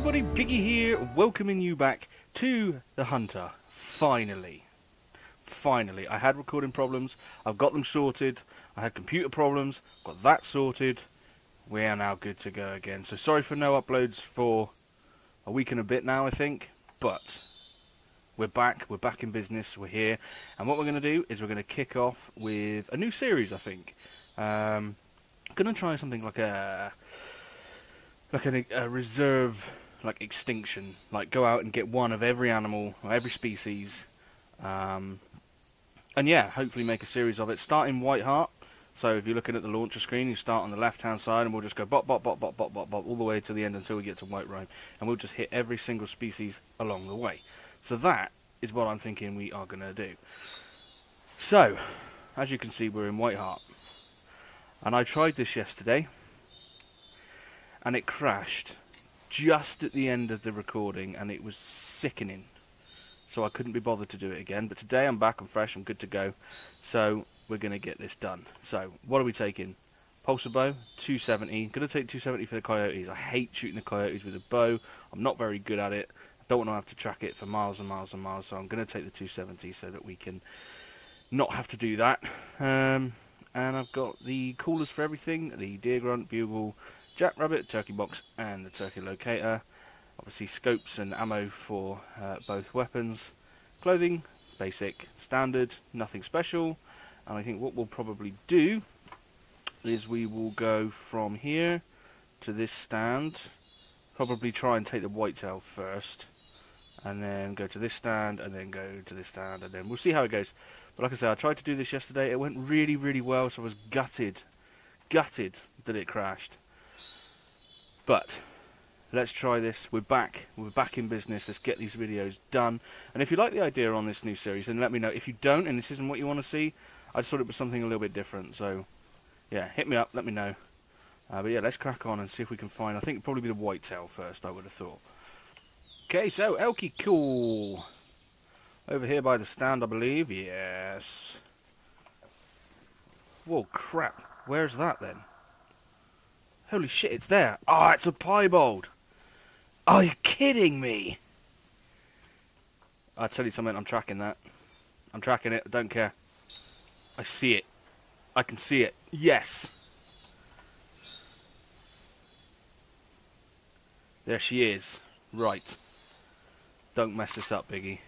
everybody, Biggy here, welcoming you back to The Hunter. Finally. Finally. I had recording problems, I've got them sorted. I had computer problems, got that sorted. We are now good to go again. So sorry for no uploads for a week and a bit now, I think. But we're back, we're back in business, we're here. And what we're going to do is we're going to kick off with a new series, I think. Um, going to try something like a like a, a reserve like extinction. Like go out and get one of every animal or every species um, and yeah hopefully make a series of it. Start in Whitehart so if you're looking at the launcher screen you start on the left hand side and we'll just go bop bop bop bop bop bop bop all the way to the end until we get to Whiterime and we'll just hit every single species along the way. So that is what i'm thinking we are going to do. So as you can see we're in Whitehart and I tried this yesterday and it crashed just at the end of the recording and it was sickening. So I couldn't be bothered to do it again. But today I'm back, I'm fresh, I'm good to go. So we're going to get this done. So what are we taking? Pulsar bow, 270. Going to take 270 for the coyotes. I hate shooting the coyotes with a bow. I'm not very good at it. I don't want to have to track it for miles and miles and miles. So I'm going to take the 270 so that we can not have to do that. Um, and I've got the coolers for everything, the deer grunt, bugle, jackrabbit, turkey box and the turkey locator. Obviously scopes and ammo for uh, both weapons. Clothing, basic, standard, nothing special. And I think what we'll probably do is we will go from here to this stand. Probably try and take the whitetail first. And then go to this stand and then go to this stand and then we'll see how it goes. But like I said, I tried to do this yesterday. It went really, really well, so I was gutted, gutted that it crashed. But let's try this. We're back. We're back in business. Let's get these videos done. And if you like the idea on this new series, then let me know. If you don't, and this isn't what you want to see, I just thought it was something a little bit different. So, yeah, hit me up. Let me know. Uh, but yeah, let's crack on and see if we can find. I think it'd probably be the whitetail first. I would have thought. Okay, so Elky Cool. Over here by the stand, I believe. Yes. Whoa, crap. Where's that then? Holy shit, it's there. Ah, oh, it's a piebald. Are you kidding me? I tell you something, I'm tracking that. I'm tracking it, I don't care. I see it. I can see it. Yes. There she is. Right. Don't mess this up, Biggy.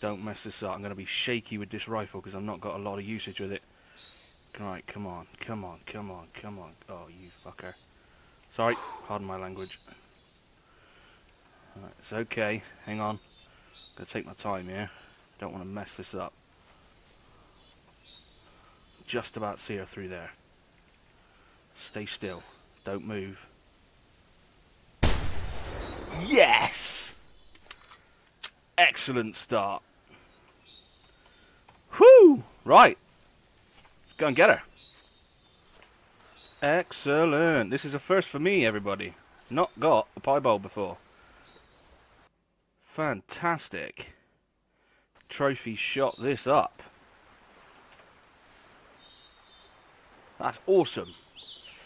Don't mess this up. I'm going to be shaky with this rifle because I've not got a lot of usage with it. Right, come on, come on, come on, come on. Oh, you fucker. Sorry, pardon my language. Right, it's okay. Hang on. I'm to take my time here. Don't want to mess this up. Just about see her through there. Stay still. Don't move. Yes! Excellent start. Whew! Right. Go and get her. Excellent. This is a first for me, everybody. Not got a piebald before. Fantastic. Trophy shot this up. That's awesome.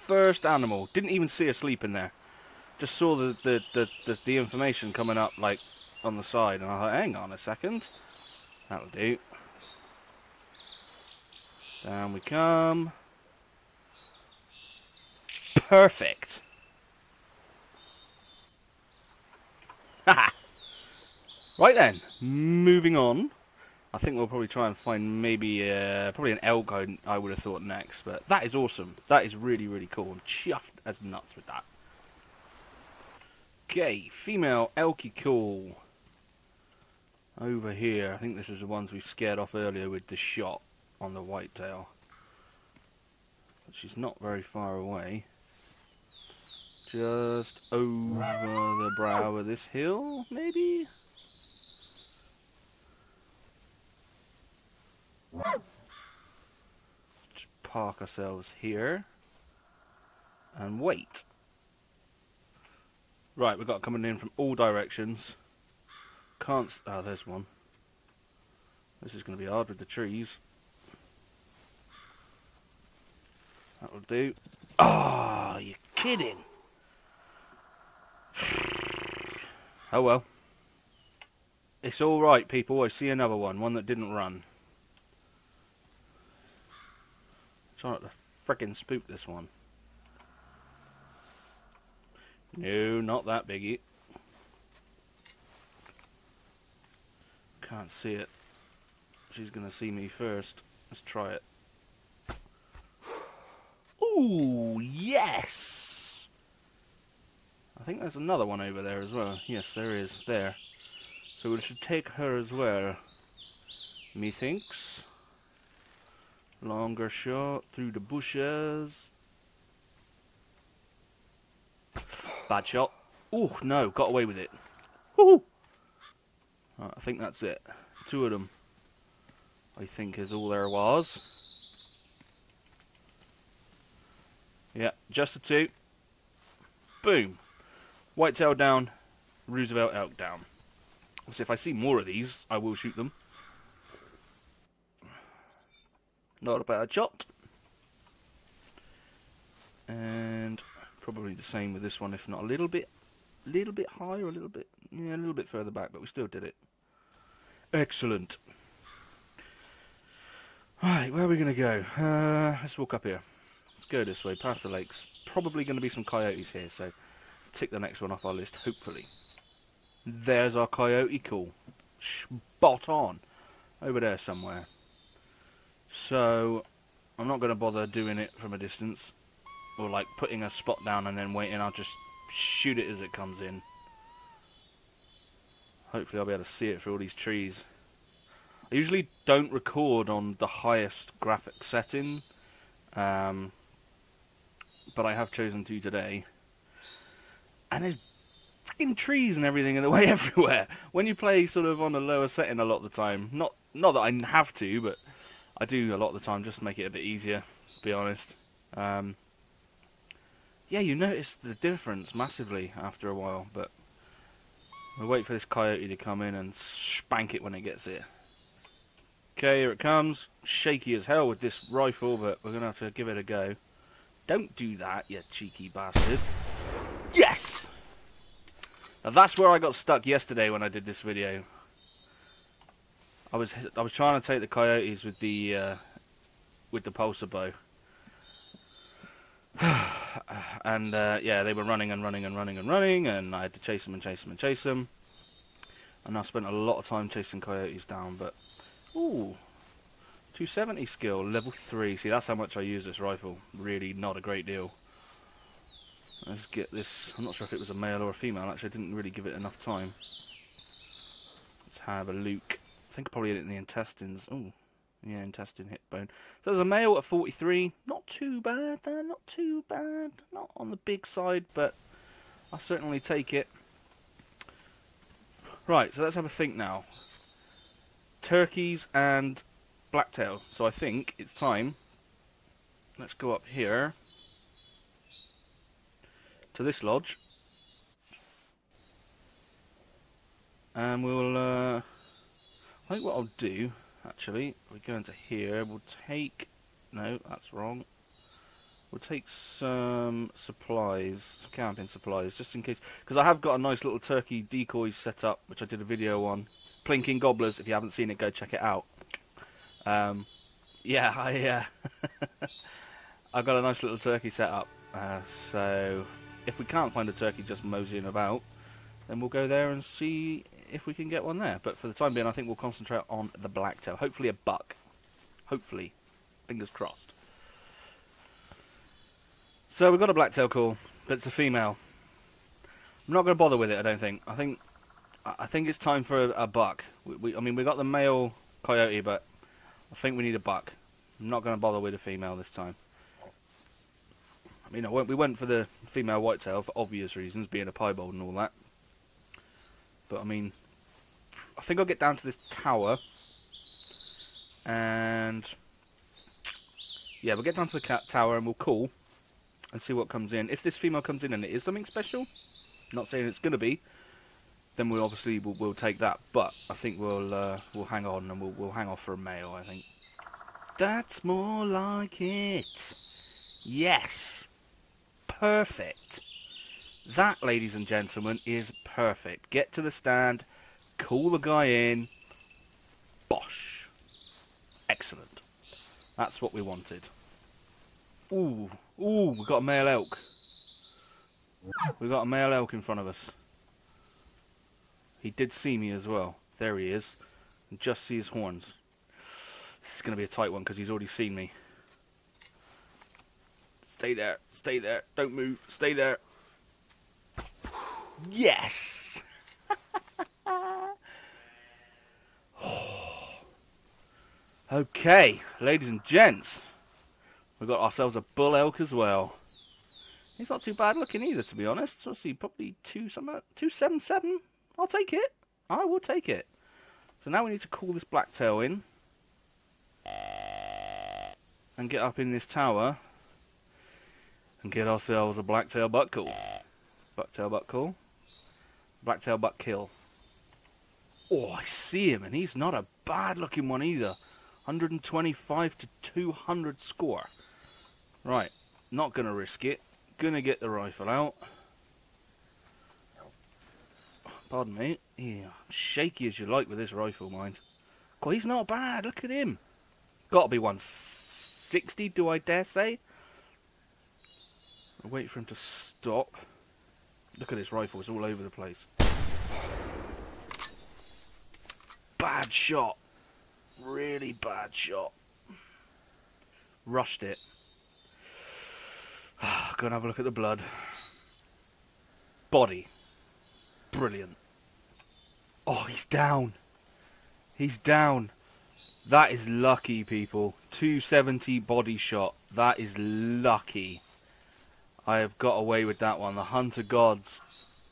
First animal. Didn't even see her sleep in there. Just saw the, the, the, the, the information coming up like on the side and I thought, hang on a second. That'll do. Down we come. Perfect. right then, moving on. I think we'll probably try and find maybe uh, probably an elk. I, I would have thought next, but that is awesome. That is really really cool. I'm chuffed as nuts with that. Okay, female elky call Over here, I think this is the ones we scared off earlier with the shot on the whitetail. But she's not very far away. Just over the brow of this hill, maybe? Just park ourselves here and wait. Right, we've got coming in from all directions. Can't. Ah, oh, there's one. This is going to be hard with the trees. That'll do. Oh, you're kidding. Oh well. It's alright, people. I see another one. One that didn't run. Try not to frickin' spook this one. No, not that Biggy. Can't see it. She's gonna see me first. Let's try it. Ooh, yes! I think there's another one over there as well. Yes, there is. There. So we should take her as well. Methinks. Longer shot through the bushes. Bad shot. Oh, no, got away with it. Right, I think that's it. Two of them, I think, is all there was. Yeah, just the two. Boom. Whitetail down, Roosevelt elk down. So if I see more of these, I will shoot them. Not a bad shot. And probably the same with this one, if not a little bit, a little bit higher, a little bit, yeah, a little bit further back, but we still did it. Excellent. Right, where are we going to go? Uh, let's walk up here. Go this way, past the lakes. Probably going to be some coyotes here, so tick the next one off our list, hopefully. There's our coyote call. Spot on. Over there somewhere. So, I'm not going to bother doing it from a distance. Or like putting a spot down and then waiting. I'll just shoot it as it comes in. Hopefully I'll be able to see it through all these trees. I usually don't record on the highest graphic setting. Um, but I have chosen to today. And there's freaking trees and everything in the way everywhere. When you play sort of on a lower setting a lot of the time, not not that I have to, but I do a lot of the time just to make it a bit easier. To be honest. Um, yeah, you notice the difference massively after a while, but we'll wait for this coyote to come in and spank it when it gets here. Okay, here it comes. Shaky as hell with this rifle, but we're going to have to give it a go. Don't do that, you cheeky bastard. Yes! Now that's where I got stuck yesterday when I did this video. I was I was trying to take the coyotes with the uh, with the pulsar bow. and uh, yeah, they were running and running and running and running, and I had to chase them and chase them and chase them. And I spent a lot of time chasing coyotes down, but ooh, 270 skill, level three. See, that's how much I use this rifle. Really, not a great deal. Let's get this. I'm not sure if it was a male or a female. Actually, I didn't really give it enough time. Let's have a look. I think I probably hit it in the intestines. Oh, yeah, intestine hip bone. So there's a male at 43. Not too bad, there. Not too bad. Not on the big side, but I'll certainly take it. Right, so let's have a think now. Turkeys and blacktail. So I think it's time. Let's go up here to this lodge. And we'll, uh, I think what I'll do actually. We go into here. We'll take... No, that's wrong. We'll take some supplies, camping supplies, just in case. Because I have got a nice little turkey decoy set up, which I did a video on. Plinking Gobblers, if you haven't seen it, go check it out. Um, yeah, I, uh, I got a nice little turkey set up. Uh, so, if we can't find a turkey just moseying about, then we'll go there and see if we can get one there. But for the time being, I think we'll concentrate on the blacktail. Hopefully a buck. Hopefully. Fingers crossed. So we've got a blacktail call, but it's a female. I'm not going to bother with it. I don't think. I think. I think it's time for a, a buck. We, we, I mean, we got the male coyote, but I think we need a buck. I'm not going to bother with a female this time. I mean, I went, we went for the female whitetail for obvious reasons, being a piebald and all that. But I mean, I think I'll get down to this tower. And yeah, we'll get down to the cat tower and we'll call and see what comes in. If this female comes in and it is something special, not saying it's going to be, then we'll obviously we'll, we'll, take that. But I think we'll uh, we'll hang on and we'll we'll hang off for a male. I think that's more like it. Yes, perfect. That, ladies and gentlemen, is perfect. Get to the stand, call the guy in. Bosh. Excellent. That's what we wanted. Ooh, ooh, we got a male elk. We've got a male elk in front of us. He did see me as well. There he is. Just see his horns. This is going to be a tight one because he's already seen me. Stay there. Stay there. Don't move. Stay there. Yes! okay, ladies and gents. We've got ourselves a bull elk as well. He's not too bad looking either, to be honest. Let's see, probably two some two seven seven. I'll take it. I will take it. So now we need to call this blacktail in and get up in this tower and get ourselves a blacktail buck call. Blacktail buck call. Blacktail buck kill. Oh, I see him, and he's not a bad looking one either. 125 to 200 score. Right, not going to risk it. Gonna get the rifle out. Pardon me. Yeah, uh, shaky as you like with this rifle, mind. God, he's not bad. Look at him. Got to be 160, do I dare say? I'll wait for him to stop. Look at this rifle. It's all over the place. Bad shot. Really bad shot. Rushed it. Go and have a look at the blood. Body. Brilliant. Oh, he's down. He's down. That is lucky, people. 270 body shot. That is lucky. I have got away with that one. The Hunter Gods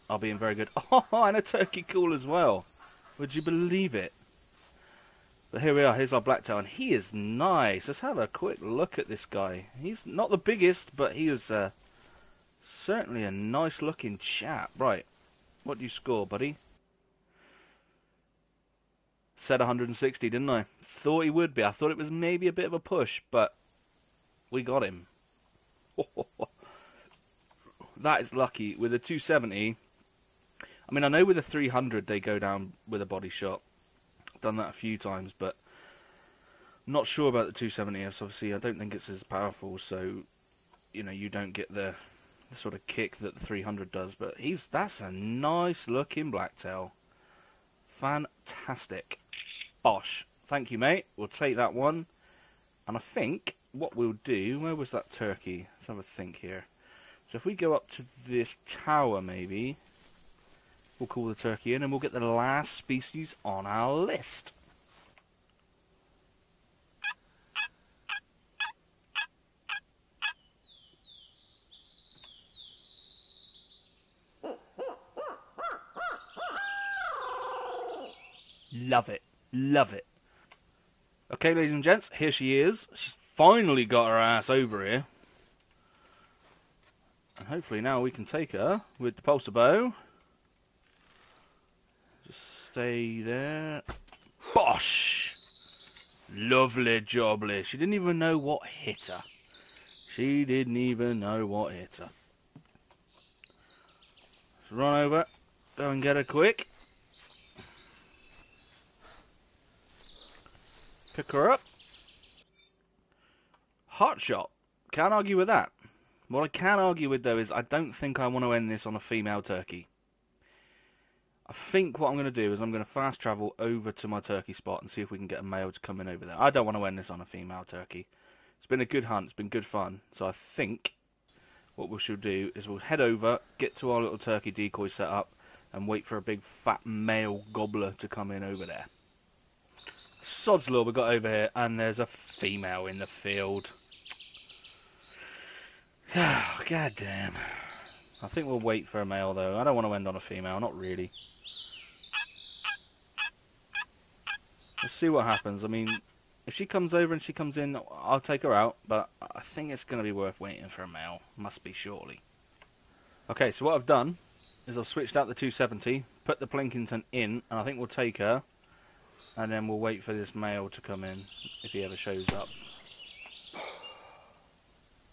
are being very good. Oh, and a turkey call as well. Would you believe it? But here we are. Here's our blacktail, and he is nice. Let's have a quick look at this guy. He's not the biggest, but he is uh, certainly a nice-looking chap. Right. What do you score, buddy? Said 160, didn't I? Thought he would be. I thought it was maybe a bit of a push, but we got him. that is lucky. With a 270, I mean, I know with a 300 they go down with a body shot. Done that a few times, but not sure about the 270. Obviously, I don't think it's as powerful, so you know you don't get the, the sort of kick that the 300 does. But he's that's a nice looking blacktail. Fantastic. Bosh. Thank you, mate. We'll take that one. And I think what we'll do, where was that turkey? Let's have a think here. So if we go up to this tower, maybe, we'll call the turkey in and we'll get the last species on our list. Love it. Love it. Okay, ladies and gents, here she is. She's finally got her ass over here. And hopefully now we can take her with the pulsar bow. Just stay there. Bosh! Lovely jobly. She didn't even know what hit her. She didn't even know what hit her. Let's run over. Go and get her quick. Pick her up. Hot shot. Can't argue with that. What I can argue with though is I don't think I want to end this on a female turkey. I think what I'm going to do is I'm going to fast travel over to my turkey spot and see if we can get a male to come in over there. I don't want to end this on a female turkey. It's been a good hunt. It's been good fun. So I think what we should do is we'll head over, get to our little turkey decoy set up, and wait for a big fat male gobbler to come in over there. Sod's law we got over here, and there's a female in the field. God damn. I think we'll wait for a male though. I don't want to end on a female, not really. Let's see what happens. I mean, if she comes over and she comes in, I'll take her out, but I think it's going to be worth waiting for a male. Must be surely. Okay, so what I've done is I've switched out the 270, put the Plinkington in, and I think we'll take her and then we'll wait for this male to come in if he ever shows up.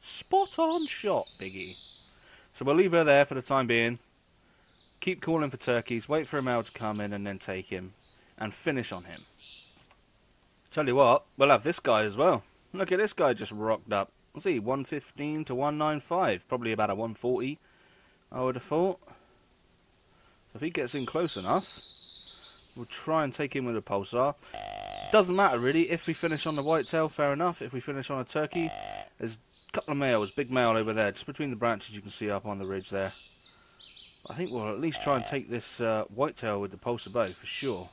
Spot on shot, Biggy. So we'll leave her there for the time being. Keep calling for turkeys, wait for a male to come in and then take him. And finish on him. Tell you what, we'll have this guy as well. Look at this guy just rocked up. Let's see, 115 to 195. Probably about a 140, I would have thought. So if he gets in close enough, we'll try and take him with a pulsar. Doesn't matter really. If we finish on the whitetail, fair enough. If we finish on a turkey, there's a couple of males, big male over there, just between the branches you can see up on the ridge there. I think we'll at least try and take this uh, whitetail with the pulsar bow for sure.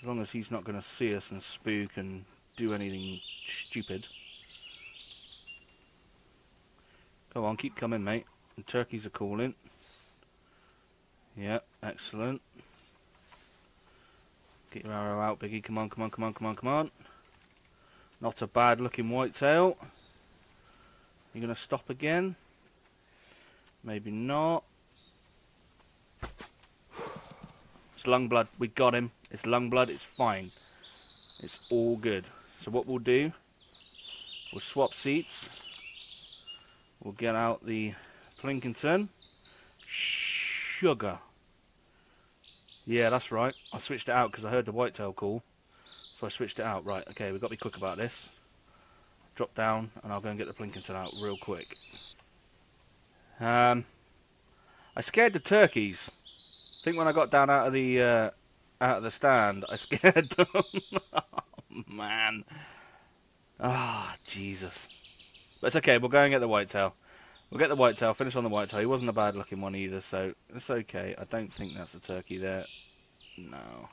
As long as he's not going to see us and spook and do anything stupid. Come on, keep coming, mate. The turkeys are calling. Yeah, excellent. Get your arrow out, Biggy. Come on, come on, come on, come on, come on. Not a bad looking whitetail. You're going to stop again? Maybe not. It's lung blood. We got him. It's lung blood. It's fine. It's all good. So what we'll do, we'll swap seats. We'll get out the Plinkington. Sugar. Yeah, that's right. I switched it out because I heard the whitetail call. So I switched it out. Right, okay, we've got to be quick about this. Drop down and I'll go and get the Plinkington out real quick. Um, I scared the turkeys. I think when I got down out of the uh, out of the stand, I scared them. oh, man. Ah, oh, Jesus. But it's okay, we'll go and get the whitetail. We'll get the white tail, finish on the white tail. He wasn't a bad looking one either, so it's okay. I don't think that's a turkey there. No.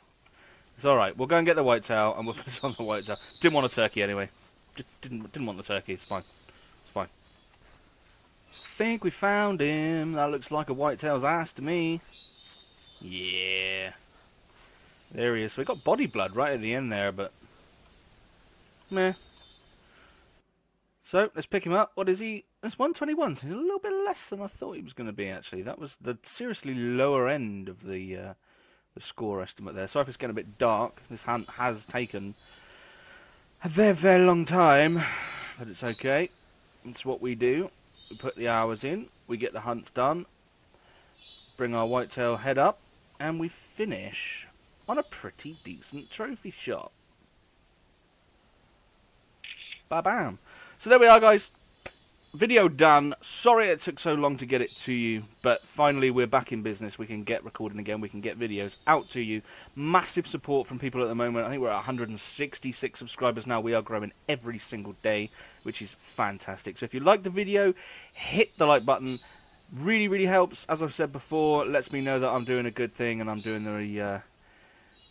It's alright, we'll go and get the whitetail and we'll finish on the white tail. Didn't want a turkey anyway. Just didn't didn't want the turkey, it's fine. It's fine. I think we found him. That looks like a white tail's ass to me. Yeah. There he is. So we got body blood right at the end there, but meh. So let's pick him up. What is he? It's 121. So he's a little bit less than I thought he was going to be. Actually, that was the seriously lower end of the uh, the score estimate there. Sorry if it's getting a bit dark. This hunt has taken a very very long time, but it's okay. It's what we do. We put the hours in. We get the hunts done. Bring our whitetail head up, and we finish on a pretty decent trophy shot. Ba bam. So there we are, guys. Video done. Sorry it took so long to get it to you, but finally we're back in business. We can get recording again. We can get videos out to you. Massive support from people at the moment. I think we're at 166 subscribers now. We are growing every single day, which is fantastic. So if you like the video, hit the like button. Really, really helps. As I've said before, lets me know that I'm doing a good thing and I'm doing the uh,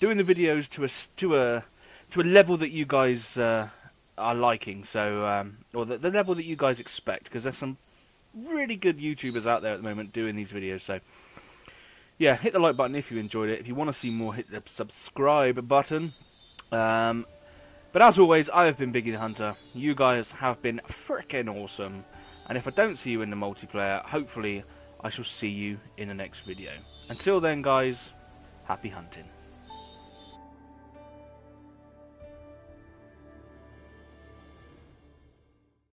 doing the videos to a to a to a level that you guys. Uh, are liking. So, um, or the, the level that you guys expect, because there's some really good YouTubers out there at the moment doing these videos. So, yeah, hit the like button if you enjoyed it. If you want to see more, hit the subscribe button. Um, but as always, I have been Biggy the Hunter. You guys have been freaking awesome. And if I don't see you in the multiplayer, hopefully I shall see you in the next video. Until then, guys, happy hunting.